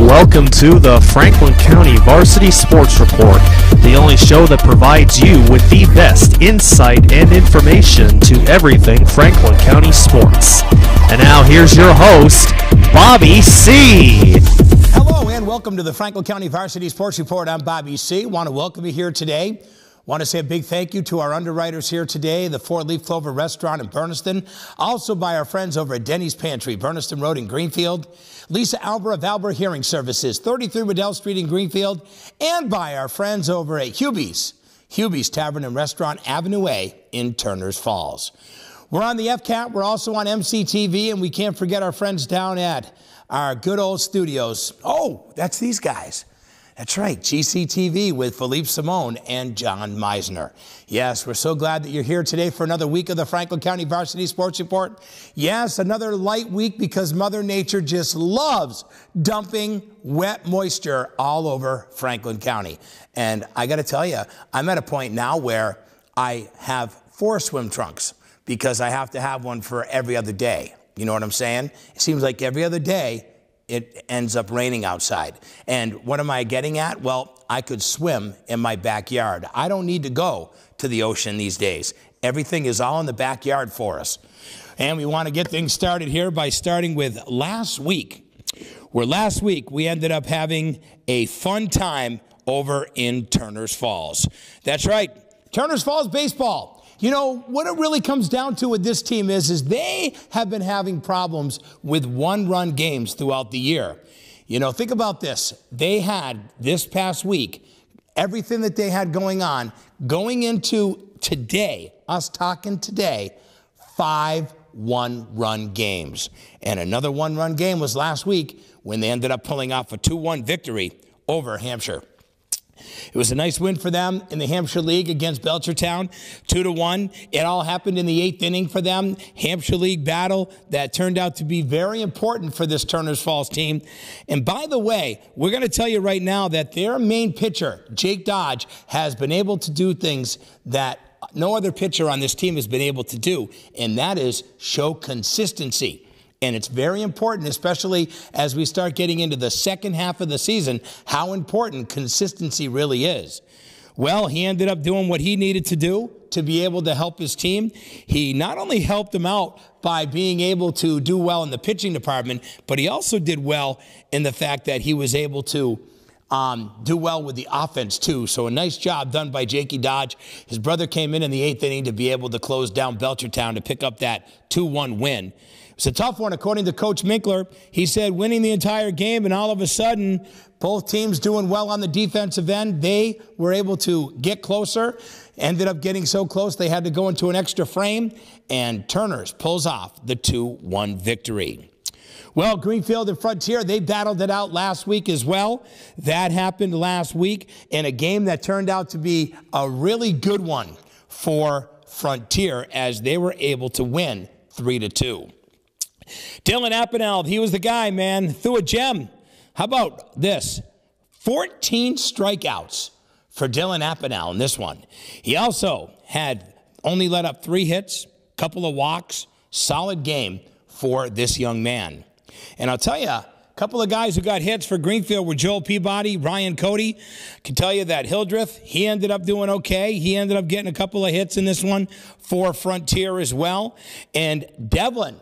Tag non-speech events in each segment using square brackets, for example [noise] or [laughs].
Welcome to the Franklin County Varsity Sports Report, the only show that provides you with the best insight and information to everything Franklin County sports. And now here's your host, Bobby C. Hello and welcome to the Franklin County Varsity Sports Report. I'm Bobby C. Want to welcome you here today. Want to say a big thank you to our underwriters here today, the Four Leaf Clover Restaurant in Bernardston, also by our friends over at Denny's Pantry, Bernardston Road in Greenfield, Lisa Alber of Alber Hearing Services, 33 Waddell Street in Greenfield, and by our friends over at Hubie's, Hubie's Tavern and Restaurant, Avenue A in Turner's Falls. We're on the FCAT, we're also on MCTV, and we can't forget our friends down at our good old studios. Oh, that's these guys. That's right, GCTV with Philippe Simone and John Meisner. Yes, we're so glad that you're here today for another week of the Franklin County Varsity Sports Report. Yes, another light week because Mother Nature just loves dumping wet moisture all over Franklin County. And I got to tell you, I'm at a point now where I have four swim trunks because I have to have one for every other day. You know what I'm saying? It seems like every other day it ends up raining outside. And what am I getting at? Well, I could swim in my backyard. I don't need to go to the ocean these days. Everything is all in the backyard for us. And we want to get things started here by starting with last week, where last week we ended up having a fun time over in Turner's Falls. That's right, Turner's Falls Baseball you know, what it really comes down to with this team is, is they have been having problems with one run games throughout the year. You know, think about this. They had this past week, everything that they had going on, going into today, us talking today, five one run games. And another one run game was last week when they ended up pulling off a 2 1 victory over Hampshire. It was a nice win for them in the Hampshire League against Belchertown, two to one. It all happened in the eighth inning for them. Hampshire League battle that turned out to be very important for this Turner's Falls team. And by the way, we're going to tell you right now that their main pitcher, Jake Dodge, has been able to do things that no other pitcher on this team has been able to do, and that is show consistency. And it's very important, especially as we start getting into the second half of the season, how important consistency really is. Well, he ended up doing what he needed to do to be able to help his team. He not only helped them out by being able to do well in the pitching department, but he also did well in the fact that he was able to um, do well with the offense, too. So a nice job done by Jakey Dodge. His brother came in in the eighth inning to be able to close down Belchertown to pick up that 2 1 win. It's a tough one, according to Coach Minkler. He said winning the entire game, and all of a sudden, both teams doing well on the defensive end. They were able to get closer, ended up getting so close they had to go into an extra frame, and Turners pulls off the 2 1 victory. Well, Greenfield and Frontier, they battled it out last week as well. That happened last week in a game that turned out to be a really good one for Frontier as they were able to win 3 to 2. Dylan Appenell, he was the guy, man, threw a gem. How about this? 14 strikeouts for Dylan Appenell in this one. He also had only let up three hits, couple of walks, solid game for this young man. And I'll tell you, a couple of guys who got hits for Greenfield were Joel Peabody, Ryan Cody. I can tell you that Hildreth, he ended up doing okay. He ended up getting a couple of hits in this one for Frontier as well. And Devlin,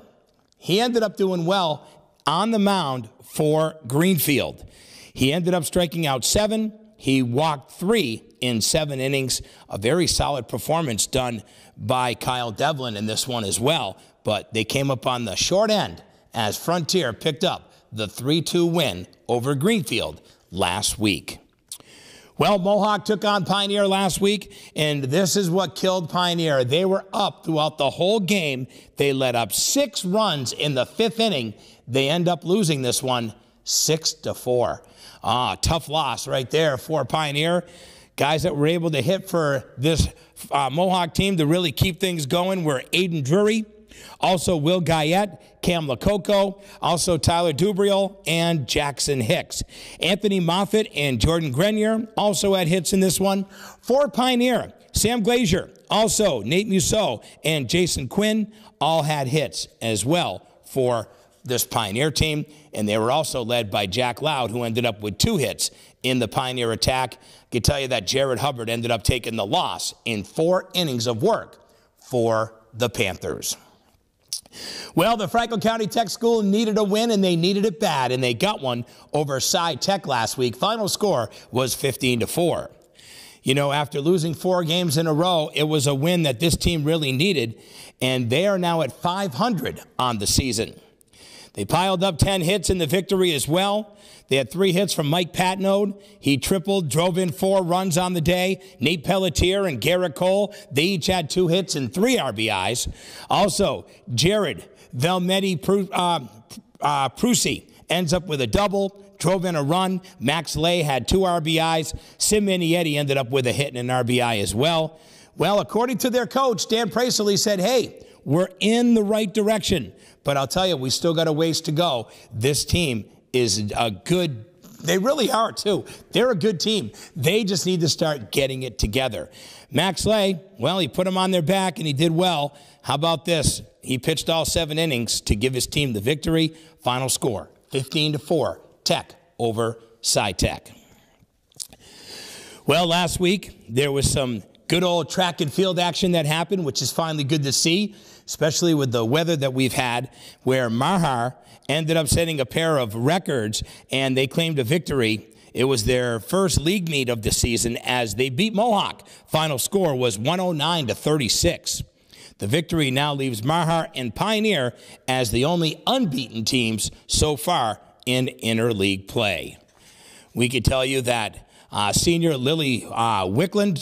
he ended up doing well on the mound for Greenfield. He ended up striking out seven. He walked three in seven innings. A very solid performance done by Kyle Devlin in this one as well. But they came up on the short end as Frontier picked up the 3 2 win over Greenfield last week. Well, Mohawk took on Pioneer last week, and this is what killed Pioneer. They were up throughout the whole game. They let up six runs in the fifth inning. They end up losing this one six to four. Ah, tough loss right there for Pioneer. Guys that were able to hit for this uh, Mohawk team to really keep things going were Aiden Drury, also, Will Guyette, Cam LaCoco, also Tyler Dubriel, and Jackson Hicks. Anthony Moffitt and Jordan Grenier also had hits in this one. For Pioneer, Sam Glazier, also Nate Musso, and Jason Quinn all had hits as well for this Pioneer team, and they were also led by Jack Loud, who ended up with two hits in the Pioneer attack. I can tell you that Jared Hubbard ended up taking the loss in four innings of work for the Panthers. Well, the Franklin County Tech School needed a win, and they needed it bad, and they got one over Sci-Tech last week. Final score was 15 to 4. You know, after losing four games in a row, it was a win that this team really needed, and they are now at 500 on the season. They piled up 10 hits in the victory as well. They had three hits from Mike Patnode. He tripled, drove in four runs on the day. Nate Pelletier and Garrett Cole, they each had two hits and three RBIs. Also, Jared Velmetti uh, uh, Prusi ends up with a double, drove in a run. Max Lay had two RBIs. Sim Minietti ended up with a hit and an RBI as well. Well, according to their coach, Dan Prasley said, hey, we're in the right direction. But I'll tell you, we still got a ways to go. This team is a good they really are too. They're a good team. They just need to start getting it together. Max Lay, well, he put them on their back and he did well. How about this? He pitched all seven innings to give his team the victory. Final score 15 to 4. Tech over Sci-Tech. Well, last week there was some good old track and field action that happened, which is finally good to see especially with the weather that we've had, where Mahar ended up setting a pair of records and they claimed a victory. It was their first league meet of the season as they beat Mohawk. Final score was 109 to 36. The victory now leaves Mahar and Pioneer as the only unbeaten teams so far in interleague play. We could tell you that uh, senior Lily uh, Wickland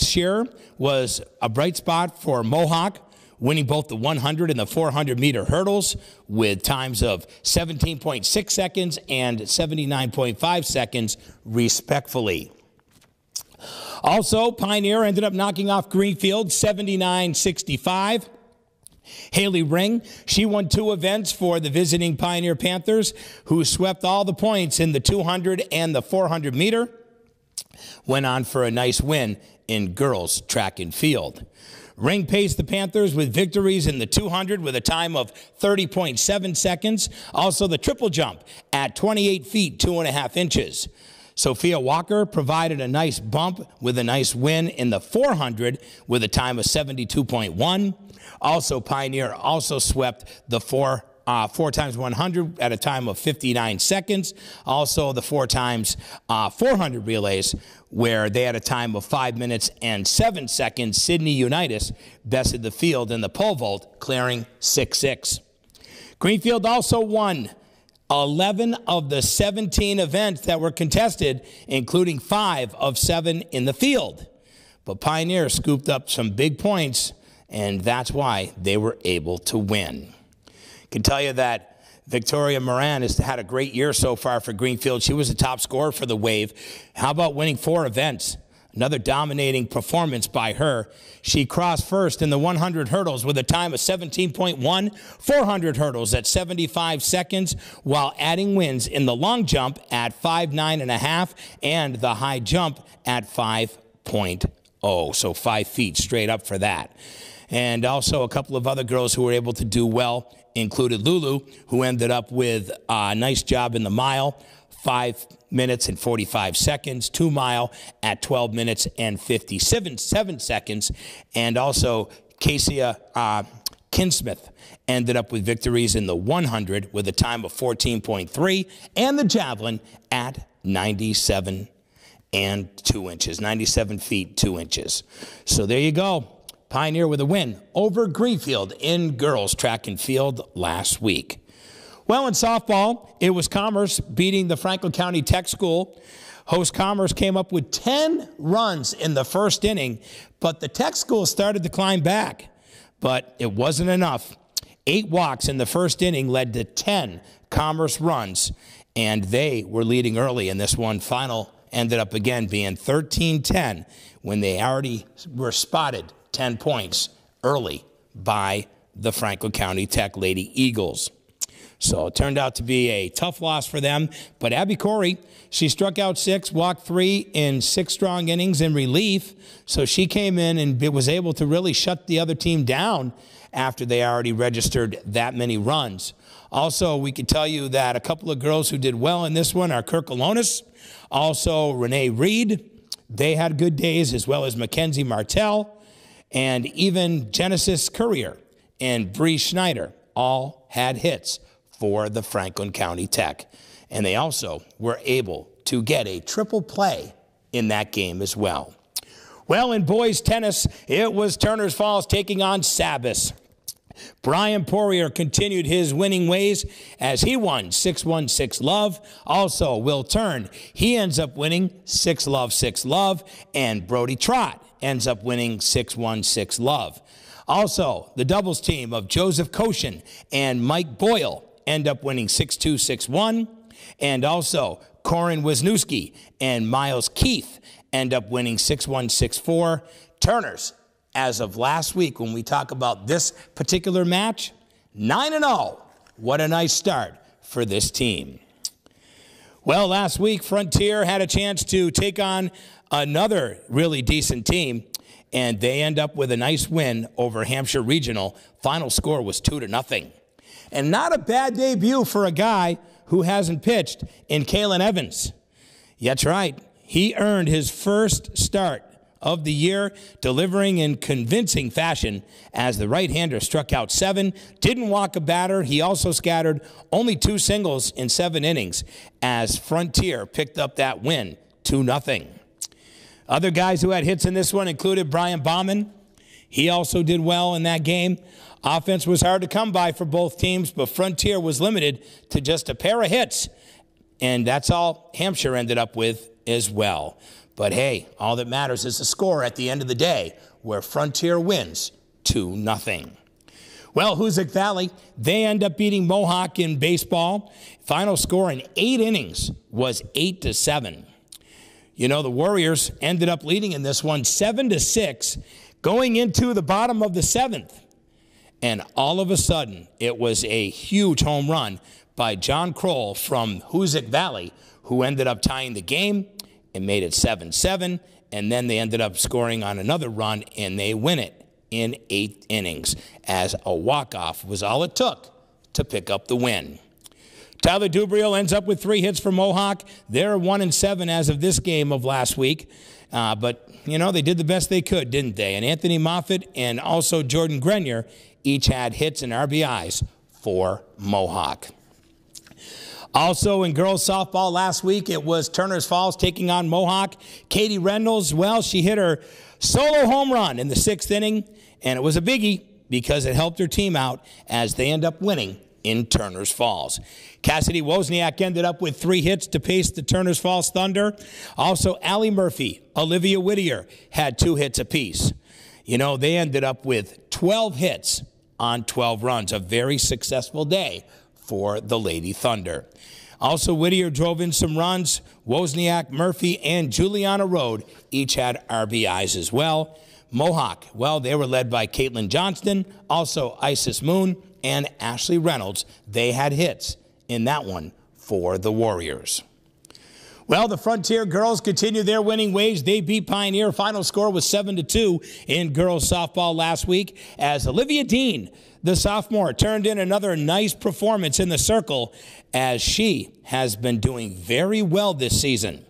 was a bright spot for Mohawk winning both the 100 and the 400 meter hurdles with times of 17.6 seconds and 79.5 seconds, respectfully. Also, Pioneer ended up knocking off Greenfield 79 65. Haley Ring, she won two events for the visiting Pioneer Panthers, who swept all the points in the 200 and the 400 meter. Went on for a nice win in girls track and field. Ring paced the Panthers with victories in the 200 with a time of 30.7 seconds. Also, the triple jump at 28 feet, two and a half inches. Sophia Walker provided a nice bump with a nice win in the 400 with a time of 72.1. Also, Pioneer also swept the four uh, four times 100 at a time of 59 seconds. Also, the four times uh, 400 relays, where they had a time of five minutes and seven seconds. Sydney Unitas bested the field in the pole vault, clearing 6 6. Greenfield also won 11 of the 17 events that were contested, including five of seven in the field. But Pioneer scooped up some big points, and that's why they were able to win can tell you that Victoria Moran has had a great year so far for Greenfield. She was the top scorer for the Wave. How about winning four events? Another dominating performance by her. She crossed first in the 100 hurdles with a time of 17.1, 400 hurdles at 75 seconds, while adding wins in the long jump at 5.9 and a half and the high jump at 5.0. So five feet straight up for that. And also a couple of other girls who were able to do well included Lulu, who ended up with a nice job in the mile, five minutes and 45 seconds, two mile at 12 minutes and 57 seven seconds, and also Casey uh, Kinsmith ended up with victories in the 100 with a time of 14.3 and the javelin at 97 and 2 inches, 97 feet 2 inches. So there you go. Pioneer with a win over Greenfield in girls track and field last week. Well, in softball, it was Commerce beating the Franklin County Tech School. Host Commerce came up with 10 runs in the first inning, but the Tech School started to climb back. But it wasn't enough. Eight walks in the first inning led to 10 Commerce runs, and they were leading early in this one. Final ended up again being 13 10 when they already were spotted 10 points early by the Franklin County Tech Lady Eagles. So it turned out to be a tough loss for them. But Abby Corey, she struck out six, walked three in six strong innings in relief. So she came in and was able to really shut the other team down after they already registered that many runs. Also, we can tell you that a couple of girls who did well in this one are Kirk Alonis, also Renee Reed. They had good days, as well as Mackenzie Martell, and even Genesis Courier and Bree Schneider all had hits for the Franklin County Tech. And they also were able to get a triple play in that game as well. Well, in boys tennis, it was Turner's Falls taking on Sabis. Brian Poirier continued his winning ways as he won 6 1 6 love. Also, Will Turn, he ends up winning 6 love 6 love. And Brody Trott ends up winning 6 1 6 love. Also, the doubles team of Joseph Koshin and Mike Boyle end up winning 6 2 6 1. And also, Corin Wisniewski and Miles Keith end up winning 6 1 6 4. Turners, as of last week, when we talk about this particular match, 9 and 0. What a nice start for this team. Well, last week, Frontier had a chance to take on another really decent team, and they end up with a nice win over Hampshire Regional. Final score was 2 to nothing. And not a bad debut for a guy who hasn't pitched in Kalen Evans. That's right. He earned his first start of the year, delivering in convincing fashion as the right hander struck out seven, didn't walk a batter. He also scattered only two singles in seven innings as Frontier picked up that win 2 0. Other guys who had hits in this one included Brian Bauman. He also did well in that game. Offense was hard to come by for both teams, but Frontier was limited to just a pair of hits. And that's all Hampshire ended up with as well. But hey, all that matters is the score at the end of the day, where Frontier wins 2 nothing. Well, Hoosac Valley, they end up beating Mohawk in baseball. Final score in eight innings was 8 to 7. You know, the Warriors ended up leading in this one 7 to 6, going into the bottom of the seventh. And all of a sudden, it was a huge home run by John Kroll from Hoosac Valley, who ended up tying the game and made it 7 7. And then they ended up scoring on another run and they win it in eight innings as a walk off was all it took to pick up the win. Tyler Dubriel ends up with three hits for Mohawk. They're one and seven as of this game of last week. Uh, but, you know, they did the best they could, didn't they? And Anthony Moffett and also Jordan Grenier each had hits and RBIs for Mohawk. Also in girls softball last week, it was Turner's Falls taking on Mohawk. Katie Reynolds, well, she hit her solo home run in the sixth inning, and it was a biggie because it helped her team out as they end up winning in Turner's Falls. Cassidy Wozniak ended up with three hits to pace the Turner's Falls Thunder. Also, Allie Murphy, Olivia Whittier had two hits apiece. You know, they ended up with 12 hits on 12 runs, a very successful day for the Lady Thunder. Also, Whittier drove in some runs. Wozniak, Murphy, and Juliana Road each had RBIs as well. Mohawk, well, they were led by Caitlin Johnston, also Isis Moon, and Ashley Reynolds. They had hits in that one for the Warriors. Well, the Frontier girls continue their winning ways. They beat Pioneer. Final score was 7 to 2 in girls softball last week as Olivia Dean, the sophomore, turned in another nice performance in the circle as she has been doing very well this season.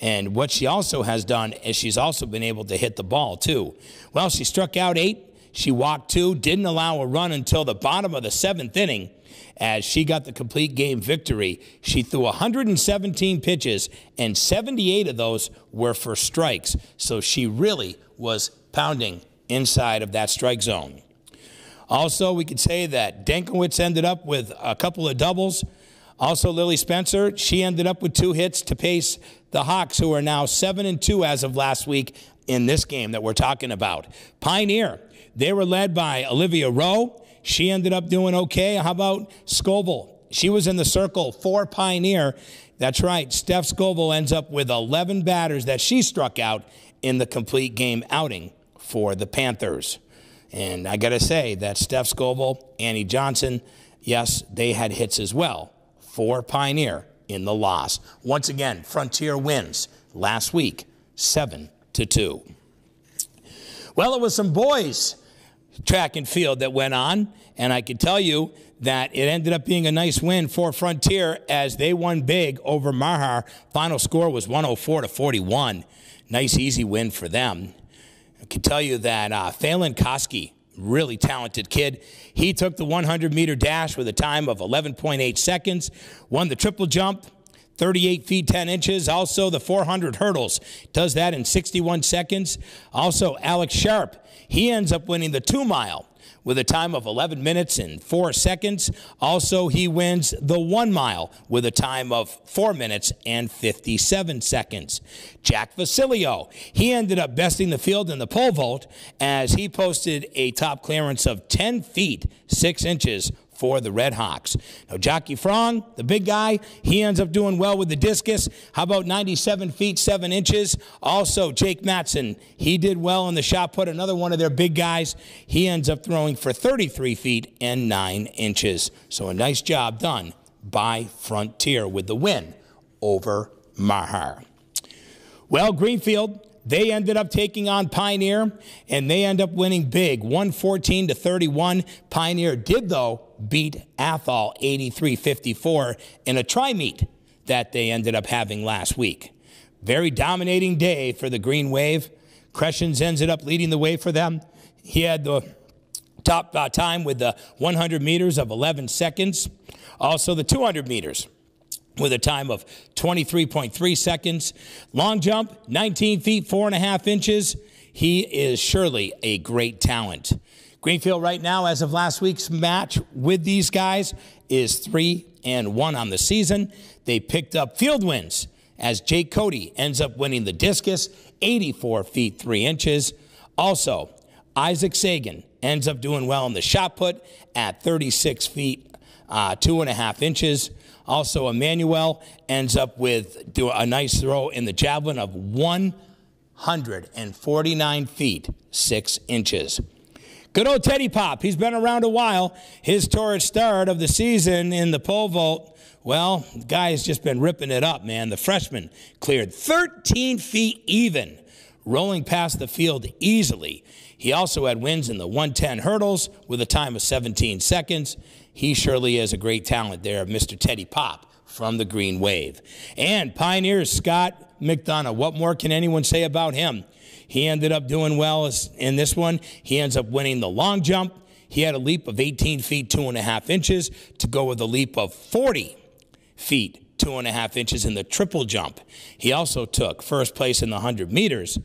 And what she also has done is she's also been able to hit the ball too. Well, she struck out eight. She walked two, didn't allow a run until the bottom of the seventh inning as she got the complete game victory. She threw 117 pitches, and 78 of those were for strikes. So she really was pounding inside of that strike zone. Also, we could say that Denkowitz ended up with a couple of doubles. Also, Lily Spencer, she ended up with two hits to pace the Hawks, who are now 7 and 2 as of last week in this game that we're talking about. Pioneer, they were led by Olivia Rowe. She ended up doing okay. How about Scoville? She was in the circle for Pioneer. That's right. Steph Scoville ends up with 11 batters that she struck out in the complete game outing for the Panthers. And I got to say that Steph Scoville, Annie Johnson, yes, they had hits as well for Pioneer in the loss. Once again, Frontier wins last week, 7 to 2. Well, it was some boys track and field that went on. And I can tell you that it ended up being a nice win for Frontier as they won big over Mahar. Final score was 104 to 41. Nice, easy win for them. Can tell you that uh, Phelan Koski, really talented kid, he took the 100 meter dash with a time of 11.8 seconds, won the triple jump. 38 feet 10 inches. Also, the 400 hurdles does that in 61 seconds. Also, Alex Sharp, he ends up winning the two mile with a time of 11 minutes and 4 seconds. Also, he wins the 1 mile with a time of 4 minutes and 57 seconds. Jack Vasilio, he ended up besting the field in the pole vault as he posted a top clearance of 10 feet 6 inches for the Red Hawks. Now, Jockey Frong, the big guy, he ends up doing well with the discus. How about 97 feet, 7 inches? Also, Jake Matson, he did well in the shot put, another one of their big guys. He ends up throwing for 33 feet and 9 inches. So, a nice job done by Frontier with the win over Mahar. Well, Greenfield, they ended up taking on Pioneer, and they end up winning big, 114 to 31. Pioneer did, though, beat Athol 83-54 in a tri-meet that they ended up having last week. Very dominating day for the Green Wave. Crescens ended up leading the way for them. He had the top uh, time with the 100 meters of 11 seconds. Also the 200 meters with a time of 23.3 seconds. Long jump, 19 feet, four and a half inches. He is surely a great talent. Greenfield right now, as of last week's match with these guys, is three and one on the season. They picked up field wins as Jake Cody ends up winning the discus, 84 feet, three inches. Also, Isaac Sagan ends up doing well in the shot put at 36 feet, uh, two and a half inches. Also, Emmanuel ends up with a nice throw in the javelin of 149 feet, 6 inches. Good old Teddy Pop. He's been around a while. His torrid start of the season in the pole vault, well, the guy has just been ripping it up, man. The freshman cleared 13 feet even, rolling past the field easily. He also had wins in the 110 hurdles with a time of 17 seconds. He surely is a great talent there, Mr. Teddy Pop from the Green Wave. And Pioneers Scott McDonough. What more can anyone say about him? He ended up doing well in this one. He ends up winning the long jump. He had a leap of 18 feet, two and a half inches to go with a leap of 40 feet, two and a half inches in the triple jump. He also took first place in the 100 meters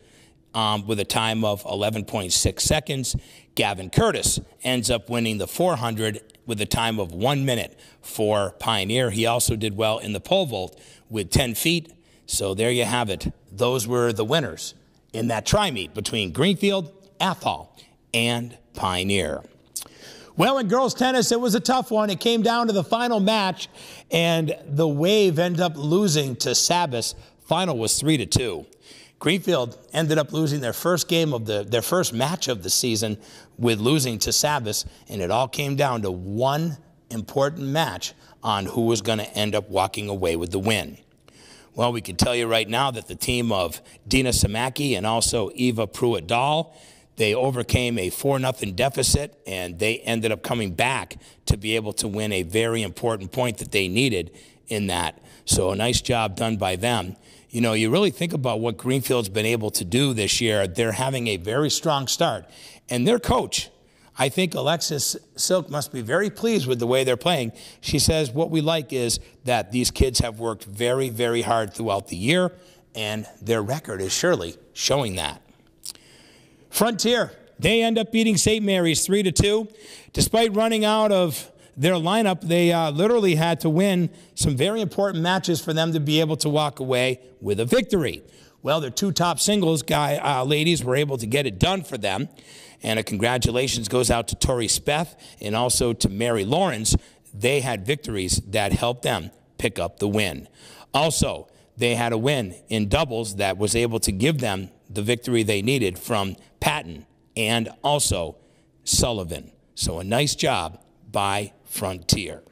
um, with a time of 11.6 seconds. Gavin Curtis ends up winning the 400 with a time of one minute for Pioneer. He also did well in the pole vault with 10 feet. So there you have it. Those were the winners in that tri meet between Greenfield, Athol, and Pioneer. Well, in girls tennis, it was a tough one. It came down to the final match, and the Wave ended up losing to Sabis. Final was three to two. Greenfield ended up losing their first game of the their first match of the season with losing to Sabis, and it all came down to one important match on who was going to end up walking away with the win. Well, we can tell you right now that the team of Dina Samaki and also Eva Pruitt Dahl, they overcame a 4 0 deficit and they ended up coming back to be able to win a very important point that they needed in that. So, a nice job done by them you know, you really think about what Greenfield's been able to do this year. They're having a very strong start. And their coach, I think Alexis Silk must be very pleased with the way they're playing. She says what we like is that these kids have worked very, very hard throughout the year, and their record is surely showing that. Frontier, they end up beating St. Mary's 3 to 2. Despite running out of their lineup, they uh, literally had to win some very important matches for them to be able to walk away with a victory. Well, their two top singles guy uh, ladies were able to get it done for them. And a congratulations goes out to Tori Speth and also to Mary Lawrence. They had victories that helped them pick up the win. Also, they had a win in doubles that was able to give them the victory they needed from Patton and also Sullivan. So a nice job by Frontier.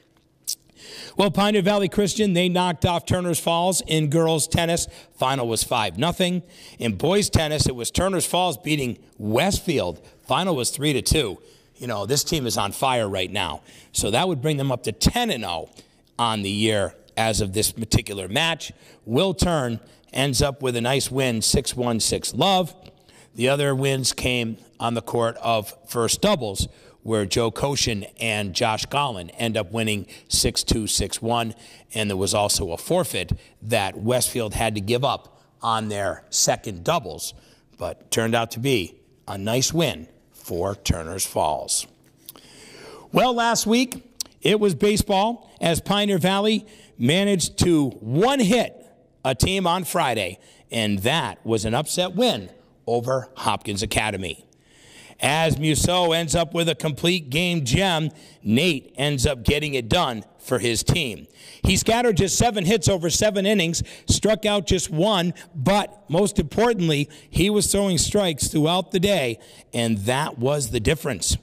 Well, Pioneer Valley Christian, they knocked off Turner's Falls in girls tennis. Final was 5 0. In boys tennis, it was Turner's Falls beating Westfield. Final was 3 to 2. you know, this team is on fire right now. So that would bring them up to 10 and 0 on the year as of this particular match. Will Turn ends up with a nice win, 6 1 6 love. The other wins came on the court of first doubles, where Joe Koshin and Josh Gollin end up winning 6 2 6 1. And there was also a forfeit that Westfield had to give up on their second doubles, but turned out to be a nice win for Turner's Falls. Well, last week it was baseball as Pioneer Valley managed to one hit a team on Friday, and that was an upset win over Hopkins Academy. As Musso ends up with a complete game gem, Nate ends up getting it done for his team. He scattered just seven hits over seven innings, struck out just one, but most importantly, he was throwing strikes throughout the day, and that was the difference.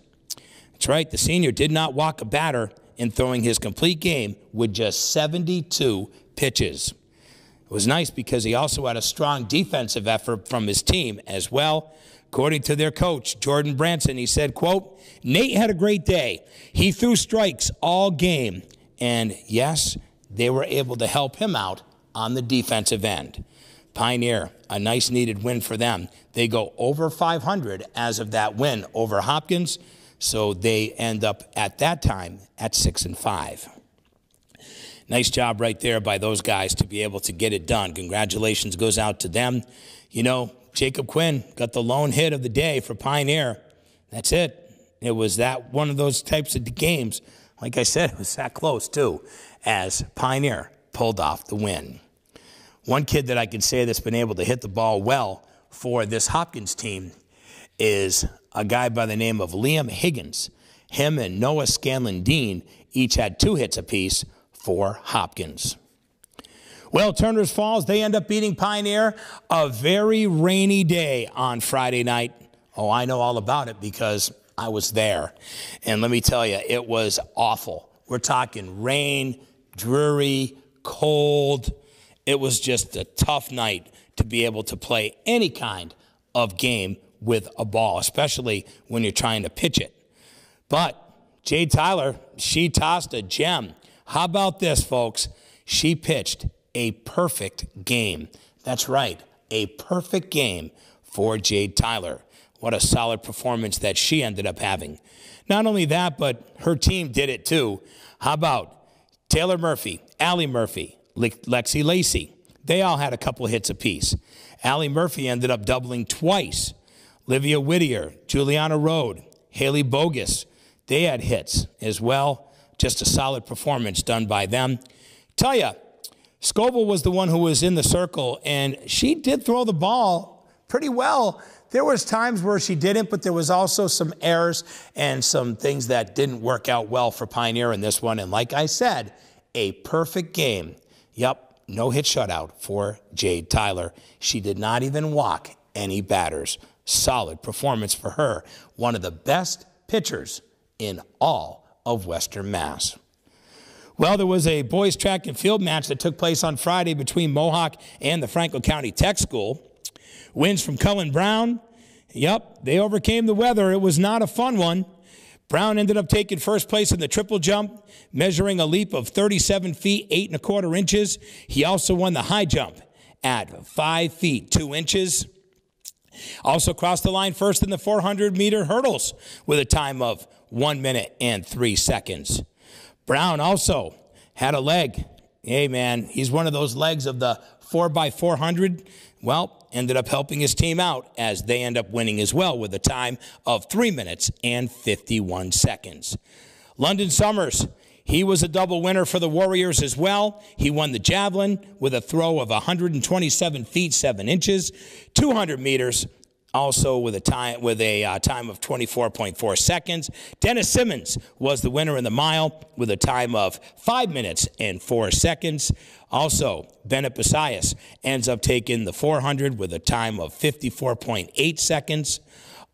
That's right, the senior did not walk a batter in throwing his complete game with just 72 pitches. It was nice because he also had a strong defensive effort from his team as well. According to their coach, Jordan Branson, he said, quote, Nate had a great day. He threw strikes all game. And yes, they were able to help him out on the defensive end. Pioneer, a nice needed win for them. They go over 500 as of that win over Hopkins, so they end up at that time at 6 and 5. Nice job right there by those guys to be able to get it done. Congratulations goes out to them. You know, Jacob Quinn got the lone hit of the day for Pioneer. That's it. It was that one of those types of games. Like I said, it was that close too, as Pioneer pulled off the win. One kid that I can say that's been able to hit the ball well for this Hopkins team is a guy by the name of Liam Higgins. Him and Noah Scanlon Dean each had two hits apiece for Hopkins. Well, Turner's Falls, they end up beating Pioneer a very rainy day on Friday night. Oh, I know all about it because I was there. And let me tell you, it was awful. We're talking rain, dreary, cold. It was just a tough night to be able to play any kind of game with a ball, especially when you're trying to pitch it. But Jade Tyler, she tossed a gem. How about this, folks? She pitched a perfect game. That's right, a perfect game for Jade Tyler. What a solid performance that she ended up having. Not only that, but her team did it too. How about Taylor Murphy, Allie Murphy, Lexi Lacey? They all had a couple hits apiece. Allie Murphy ended up doubling twice. Livia Whittier, Juliana Rode, Haley Bogus, they had hits as well. Just a solid performance done by them. Tell you, Scoville was the one who was in the circle, and she did throw the ball pretty well. There was times where she didn't, but there was also some errors and some things that didn't work out well for Pioneer in this one. And like I said, a perfect game. Yep, no hit shutout for Jade Tyler. She did not even walk any batters. Solid performance for her. One of the best pitchers in all of Western Mass. Well, there was a boys track and field match that took place on Friday between Mohawk and the Franklin County Tech School. Wins from Cullen Brown. Yep, they overcame the weather. It was not a fun one. Brown ended up taking first place in the triple jump, measuring a leap of 37 feet, 8 and a quarter inches. He also won the high jump at 5 feet, 2 inches. Also crossed the line first in the 400 meter hurdles with a time of one minute and three seconds. Brown also had a leg. Hey, man, he's one of those legs of the 4x400. Well, ended up helping his team out as they end up winning as well with a time of 3 minutes and 51 seconds. London Summers, he was a double winner for the Warriors as well. He won the javelin with a throw of 127 feet 7 inches, 200 meters, also with a time with a uh, time of 24.4 seconds. Dennis Simmons was the winner in the mile with a time of 5 minutes and 4 seconds. Also, Bennett Basias ends up taking the 400 with a time of 54.8 seconds.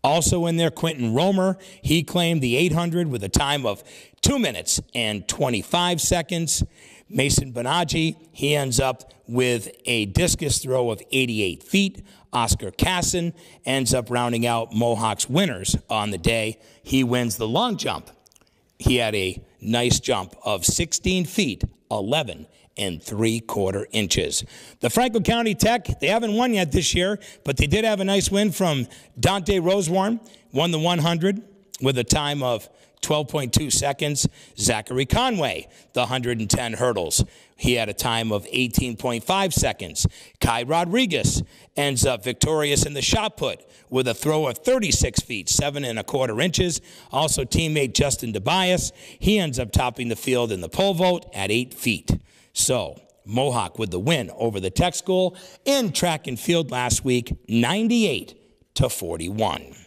Also in there, Quentin Romer, he claimed the 800 with a time of 2 minutes and 25 seconds. Mason Bonaji, he ends up with a discus throw of 88 feet. Oscar Casson ends up rounding out Mohawk's winners on the day. He wins the long jump. He had a nice jump of 16 feet, 11 and three quarter inches. The Franklin County Tech, they haven't won yet this year, but they did have a nice win from Dante Rosewarn, won the 100 with a time of 12.2 seconds. Zachary Conway, the 110 hurdles. He had a time of 18.5 seconds. Kai Rodriguez ends up victorious in the shot put with a throw of 36 feet, seven and a quarter inches. Also, teammate Justin DeBias, he ends up topping the field in the pole vault at eight feet. So, Mohawk with the win over the Tech School in track and field last week, 98 to 41.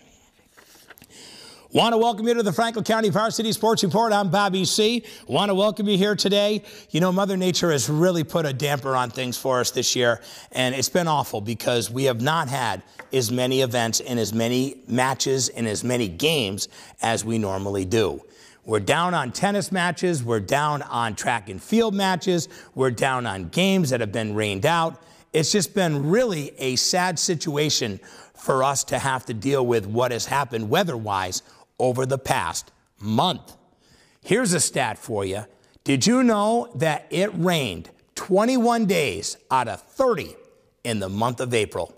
Want to welcome you to the Franklin County Varsity Sports Report. I'm Bobby C. Want to welcome you here today. You know, Mother Nature has really put a damper on things for us this year, and it's been awful because we have not had as many events and as many matches and as many games as we normally do. We're down on tennis matches. We're down on track and field matches. We're down on games that have been rained out. It's just been really a sad situation for us to have to deal with what has happened weather wise over the past month. Here's a stat for you. Did you know that it rained 21 days out of 30 in the month of April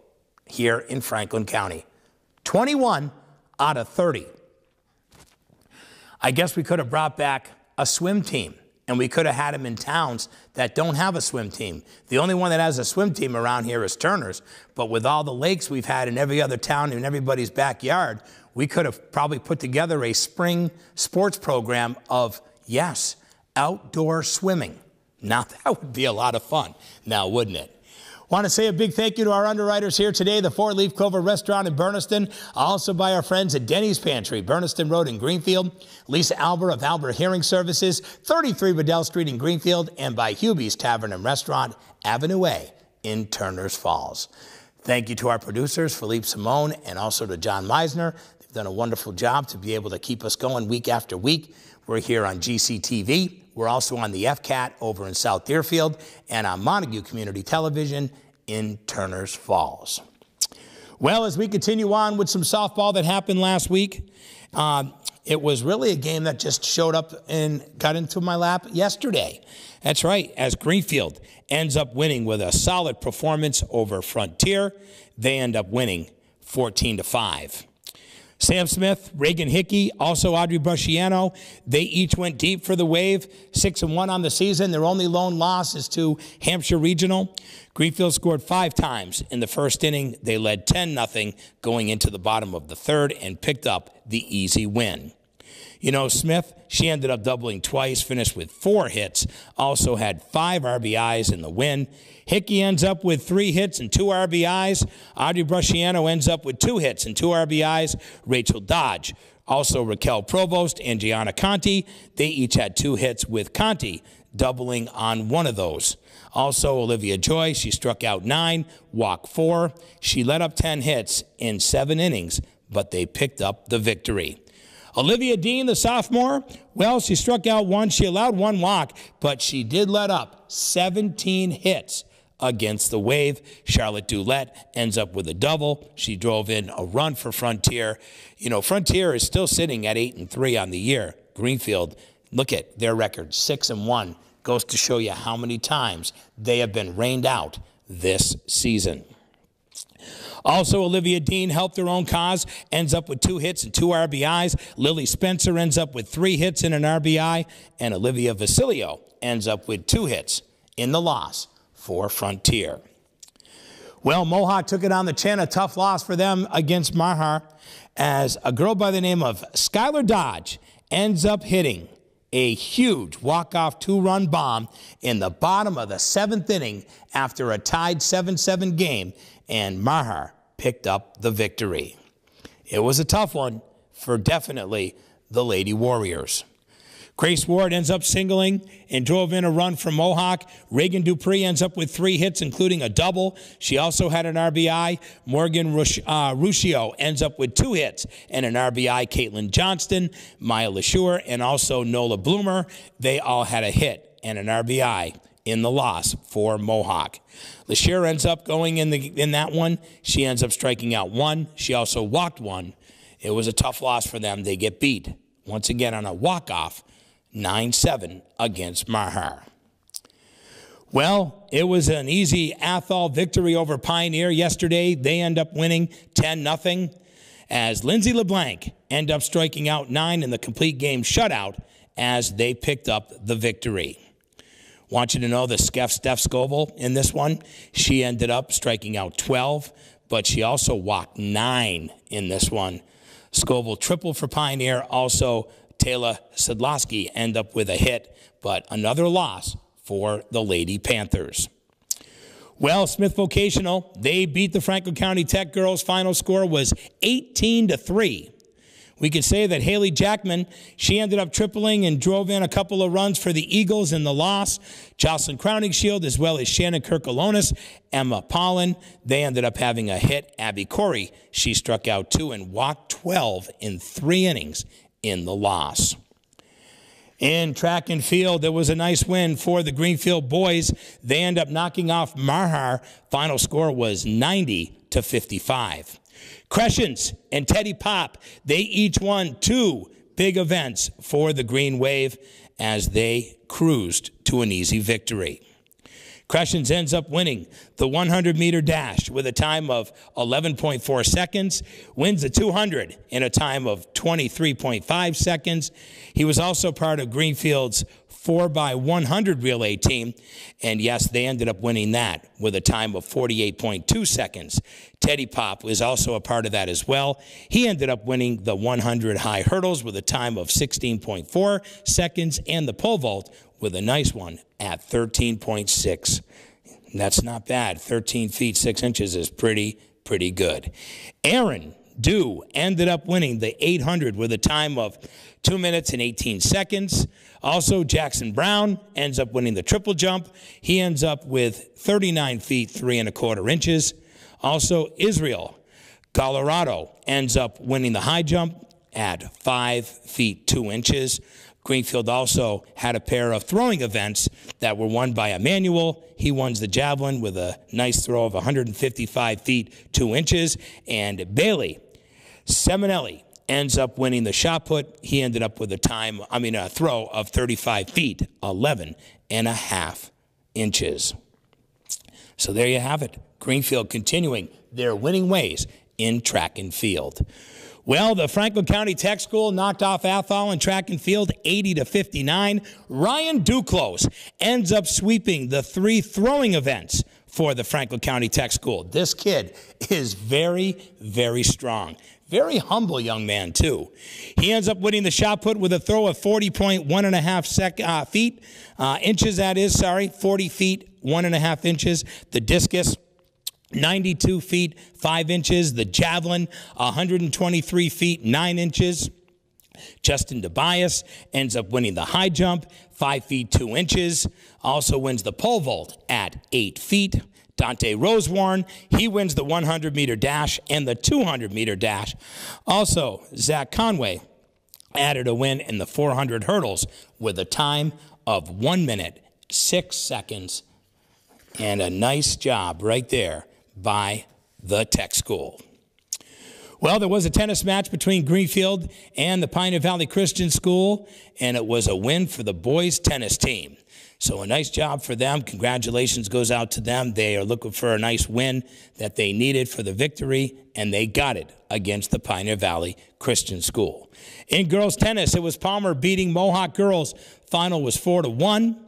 here in Franklin County? 21 out of 30. I guess we could have brought back a swim team and we could have had them in towns that don't have a swim team. The only one that has a swim team around here is Turner's, but with all the lakes we've had in every other town in everybody's backyard, we could have probably put together a spring sports program of, yes, outdoor swimming. Now, [laughs] that would be a lot of fun, now, wouldn't it? Want to say a big thank you to our underwriters here today, the Four Leaf Clover Restaurant in Bernardston, also by our friends at Denny's Pantry, Bernardston Road in Greenfield, Lisa Albert of Albert Hearing Services, 33 Bedell Street in Greenfield, and by Hubie's Tavern and Restaurant, Avenue A in Turners Falls. Thank you to our producers, Philippe Simone, and also to John Meisner. Done a wonderful job to be able to keep us going week after week. We're here on GCTV. We're also on the FCAT over in South Deerfield and on Montague Community Television in Turners Falls. Well, as we continue on with some softball that happened last week, um, it was really a game that just showed up and got into my lap yesterday. That's right, as Greenfield ends up winning with a solid performance over Frontier, they end up winning 14 to 5. Sam Smith, Reagan Hickey, also Audrey Brusciano. They each went deep for the wave, six and one on the season. Their only lone loss is to Hampshire Regional. Greenfield scored five times in the first inning. They led 10 0 going into the bottom of the third and picked up the easy win. You know, Smith, she ended up doubling twice, finished with four hits, also had five RBIs in the win. Hickey ends up with three hits and two RBIs. Audrey Brusciano ends up with two hits and two RBIs. Rachel Dodge, also Raquel Provost and Gianna Conti, they each had two hits with Conti doubling on one of those. Also, Olivia Joy, she struck out nine, walked four. She led up 10 hits in seven innings, but they picked up the victory. Olivia Dean, the sophomore, well, she struck out one. She allowed one walk, but she did let up 17 hits against the Wave. Charlotte Dulett ends up with a double. She drove in a run for Frontier. You know, Frontier is still sitting at 8 and 3 on the year. Greenfield, look at their record, 6 and 1. Goes to show you how many times they have been rained out this season. Also, Olivia Dean helped her own cause, ends up with two hits and two RBIs. Lily Spencer ends up with three hits and an RBI. And Olivia Vasilio ends up with two hits in the loss for Frontier. Well, Mohawk took it on the chin, a tough loss for them against Mahar, as a girl by the name of Skylar Dodge ends up hitting a huge walk-off two-run bomb in the bottom of the seventh inning after a tied 7-7 game and Mahar picked up the victory. It was a tough one for definitely the Lady Warriors. Grace Ward ends up singling and drove in a run for Mohawk. Reagan Dupree ends up with three hits, including a double. She also had an RBI. Morgan uh, Ruscio ends up with two hits and an RBI. Caitlin Johnston, Maya LaShure, and also Nola Bloomer, they all had a hit and an RBI in the loss for Mohawk. Lashir ends up going in the in that one. She ends up striking out one. She also walked one. It was a tough loss for them. They get beat once again on a walk-off 9-7 against Mahar. Well, it was an easy Athol victory over Pioneer yesterday. They end up winning 10 0 as Lindsay LeBlanc end up striking out nine in the complete game shutout as they picked up the victory. Want you to know the Steph, Steph Scoville in this one, she ended up striking out 12, but she also walked nine in this one. Scoville triple for Pioneer. Also, Taylor Sedlowski end up with a hit, but another loss for the Lady Panthers. Well, Smith Vocational, they beat the Franklin County Tech girls. Final score was 18 to 3. We could say that Haley Jackman, she ended up tripling and drove in a couple of runs for the Eagles in the loss. Jocelyn Crowning-Shield, as well as Shannon Kirkalonis, Emma Pollen, they ended up having a hit. Abby Corey, she struck out two and walked 12 in three innings in the loss. In track and field, there was a nice win for the Greenfield boys. They end up knocking off Mahar. Final score was 90 to 55. Crescents and Teddy Pop, they each won two big events for the Green Wave as they cruised to an easy victory. Crescents ends up winning the 100 meter dash with a time of 11.4 seconds, wins the 200 in a time of 23.5 seconds. He was also part of Greenfield's 4 by 100 relay team. And yes, they ended up winning that with a time of 48.2 seconds. Teddy Pop was also a part of that as well. He ended up winning the 100 high hurdles with a time of 16.4 seconds and the pole vault with a nice one at 13.6. That's not bad. 13 feet 6 inches is pretty, pretty good. Aaron Dew ended up winning the 800 with a time of 2 minutes and 18 seconds. Also, Jackson Brown ends up winning the triple jump. He ends up with 39 feet 3 and a quarter inches. Also, Israel Colorado ends up winning the high jump at 5 feet 2 inches. Greenfield also had a pair of throwing events that were won by Emmanuel. He won the javelin with a nice throw of 155 feet 2 inches. And Bailey Seminelli ends up winning the shot put. He ended up with a time, I mean, a throw of 35 feet, 11 and a half inches. So there you have it. Greenfield continuing their winning ways in track and field. Well, the Franklin County Tech School knocked off Athol in track and field 80 to 59. Ryan Duclos ends up sweeping the three throwing events for the Franklin County Tech School. This kid is very, very strong. Very humble young man, too. He ends up winning the shot put with a throw of 40.1 and a half sec, uh, feet, uh, inches, that is, sorry, 40 feet, one and a half inches. The discus, 92 feet, 5 inches. The javelin, 123 feet, 9 inches. Justin DeBias ends up winning the high jump, 5 feet, 2 inches. Also wins the pole vault at 8 feet. Dante Rosewarn, he wins the 100 meter dash and the 200 meter dash. Also, Zach Conway added a win in the 400 hurdles with a time of 1 minute, 6 seconds, and a nice job right there by the tech school. Well, there was a tennis match between Greenfield and the Pioneer Valley Christian School, and it was a win for the boys' tennis team. So a nice job for them. Congratulations goes out to them. They are looking for a nice win that they needed for the victory, and they got it against the Pioneer Valley Christian School. In girls tennis, it was Palmer beating Mohawk girls. Final was four to one.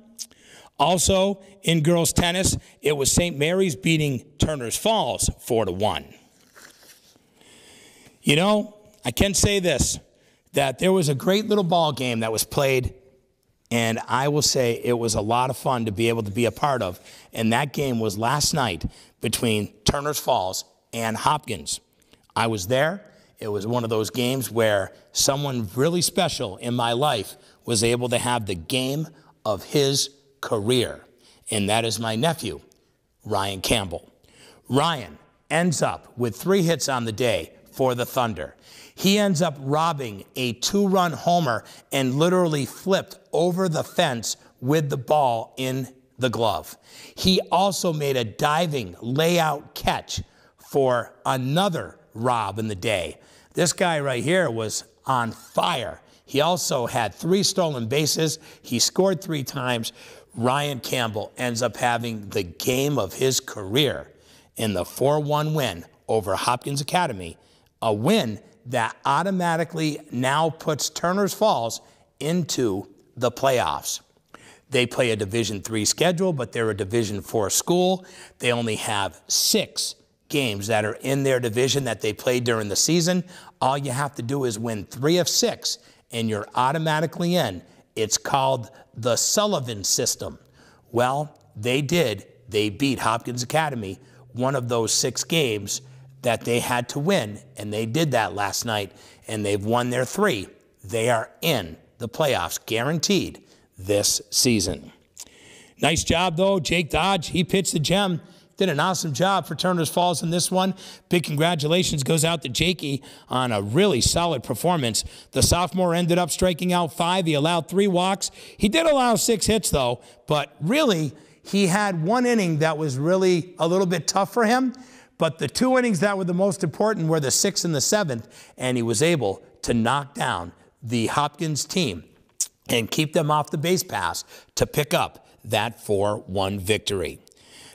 Also in girls tennis, it was St. Mary's beating Turner's Falls four to one. You know, I can say this that there was a great little ball game that was played and I will say it was a lot of fun to be able to be a part of. And that game was last night between Turner's Falls and Hopkins. I was there. It was one of those games where someone really special in my life was able to have the game of his career. And that is my nephew, Ryan Campbell. Ryan ends up with three hits on the day for the Thunder. He ends up robbing a two run homer and literally flipped over the fence with the ball in the glove. He also made a diving layout catch for another Rob in the day. This guy right here was on fire. He also had three stolen bases. He scored three times. Ryan Campbell ends up having the game of his career in the 4 1 win over Hopkins Academy, a win that automatically now puts Turner's Falls into the playoffs. They play a Division three schedule, but they're a Division four school. They only have six games that are in their division that they played during the season. All you have to do is win three of six, and you're automatically in. It's called the Sullivan system. Well, they did. They beat Hopkins Academy, one of those six games that they had to win, and they did that last night, and they've won their three. They are in the playoffs, guaranteed this season. Nice job, though. Jake Dodge, he pitched the gem. Did an awesome job for Turner's Falls in this one. Big congratulations goes out to Jakey on a really solid performance. The sophomore ended up striking out five. He allowed three walks. He did allow six hits, though, but really, he had one inning that was really a little bit tough for him. But the two innings that were the most important were the sixth and the seventh, and he was able to knock down the Hopkins team and keep them off the base pass to pick up that 4 1 victory.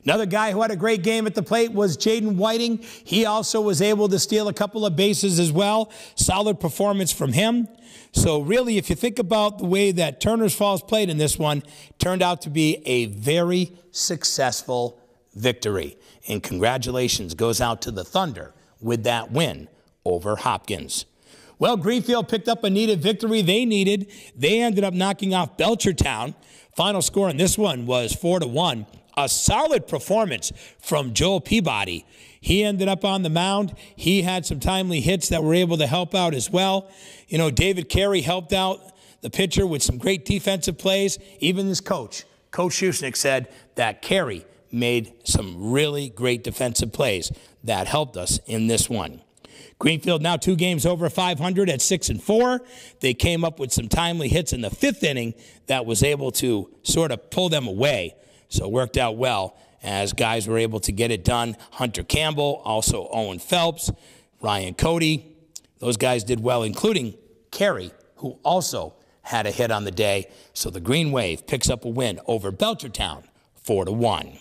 Another guy who had a great game at the plate was Jaden Whiting. He also was able to steal a couple of bases as well. Solid performance from him. So, really, if you think about the way that Turner's Falls played in this one, turned out to be a very successful victory. And congratulations goes out to the Thunder with that win over Hopkins. Well, Greenfield picked up a needed victory they needed. They ended up knocking off Belchertown. Final score in this one was 4 to 1. A solid performance from Joel Peabody. He ended up on the mound. He had some timely hits that were able to help out as well. You know, David Carey helped out the pitcher with some great defensive plays. Even his coach, Coach Schuschnigg, said that Carey made some really great defensive plays that helped us in this one. Greenfield now two games over 500 at six and four. They came up with some timely hits in the fifth inning that was able to sort of pull them away. So it worked out well as guys were able to get it done. Hunter Campbell, also Owen Phelps, Ryan Cody. Those guys did well, including Carey, who also had a hit on the day. So the Green Wave picks up a win over Belchertown, four to one.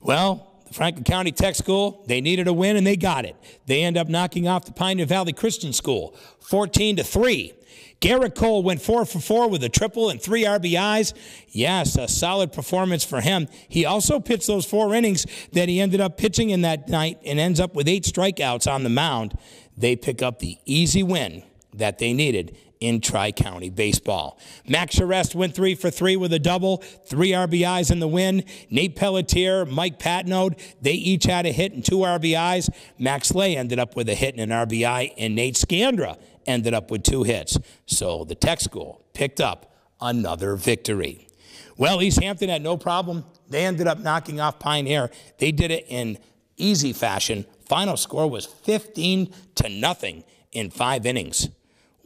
Well, the Franklin County Tech School, they needed a win and they got it. They end up knocking off the Pioneer Valley Christian School 14 to 3. Garrett Cole went 4 for 4 with a triple and 3 RBIs. Yes, a solid performance for him. He also pitched those 4 innings that he ended up pitching in that night and ends up with 8 strikeouts on the mound. They pick up the easy win that they needed in Tri County baseball. Max Charest went three for three with a double, three RBIs in the win. Nate Pelletier, Mike Patnode, they each had a hit and two RBIs. Max Lay ended up with a hit and an RBI, and Nate Scandra ended up with two hits. So the Tech School picked up another victory. Well, Easthampton had no problem. They ended up knocking off Pioneer. They did it in easy fashion. Final score was 15 to nothing in five innings.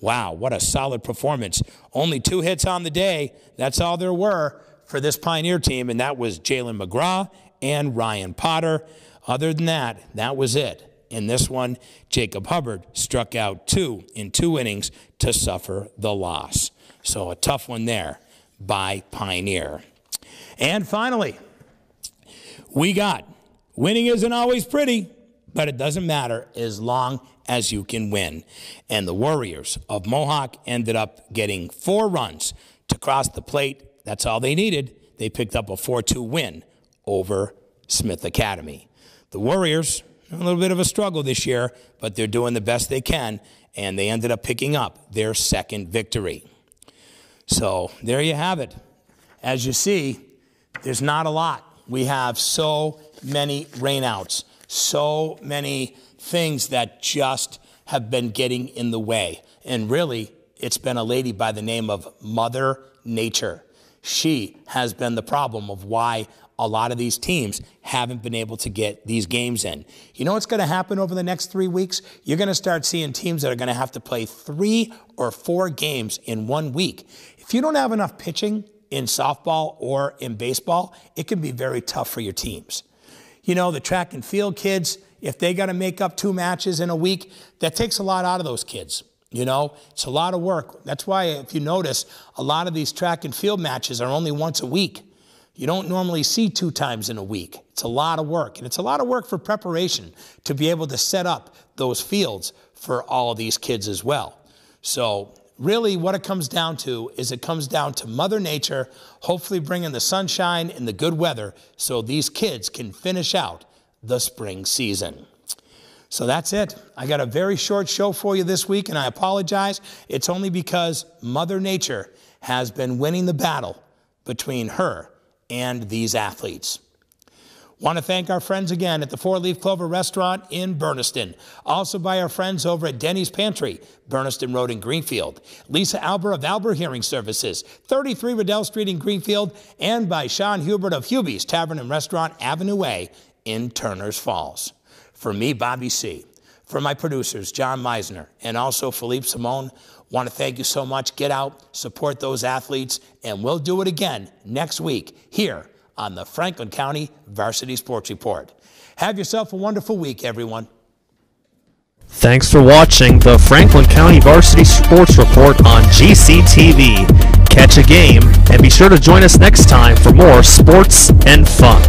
Wow, what a solid performance. Only two hits on the day. That's all there were for this Pioneer team, and that was Jalen McGraw and Ryan Potter. Other than that, that was it. In this one, Jacob Hubbard struck out two in two innings to suffer the loss. So a tough one there by Pioneer. And finally, we got winning isn't always pretty, but it doesn't matter as long as you can win. And the Warriors of Mohawk ended up getting four runs to cross the plate. That's all they needed. They picked up a 4 2 win over Smith Academy. The Warriors, a little bit of a struggle this year, but they're doing the best they can, and they ended up picking up their second victory. So there you have it. As you see, there's not a lot. We have so many rainouts, so many things that just have been getting in the way. And really, it's been a lady by the name of Mother Nature. She has been the problem of why a lot of these teams haven't been able to get these games in. You know what's going to happen over the next three weeks? You're going to start seeing teams that are going to have to play three or four games in one week. If you don't have enough pitching in softball or in baseball, it can be very tough for your teams. You know, the track and field kids, if they got to make up two matches in a week, that takes a lot out of those kids. You know, it's a lot of work. That's why, if you notice, a lot of these track and field matches are only once a week. You don't normally see two times in a week. It's a lot of work, and it's a lot of work for preparation to be able to set up those fields for all of these kids as well. So, really, what it comes down to is it comes down to Mother Nature hopefully bringing the sunshine and the good weather so these kids can finish out the spring season. So that's it. I got a very short show for you this week, and I apologize. It's only because Mother Nature has been winning the battle between her and these athletes. Want to thank our friends again at the Four Leaf Clover Restaurant in Bernardston. Also by our friends over at Denny's Pantry, Bernardston Road in Greenfield. Lisa Albert of Albert Hearing Services, 33 Riddell Street in Greenfield. And by Sean Hubert of Hubie's Tavern and Restaurant, Avenue A in Turner's Falls. For me, Bobby C. For my producers, John Meisner, and also Philippe Simone, want to thank you so much. Get out, support those athletes, and we'll do it again next week here on the Franklin County Varsity Sports Report. Have yourself a wonderful week, everyone. Thanks for watching the Franklin County Varsity Sports Report on GCTV. Catch a game and be sure to join us next time for more sports and fun.